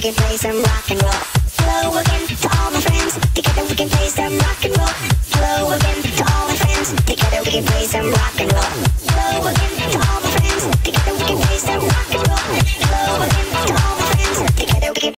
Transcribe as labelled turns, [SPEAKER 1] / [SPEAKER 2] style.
[SPEAKER 1] We can play some rock.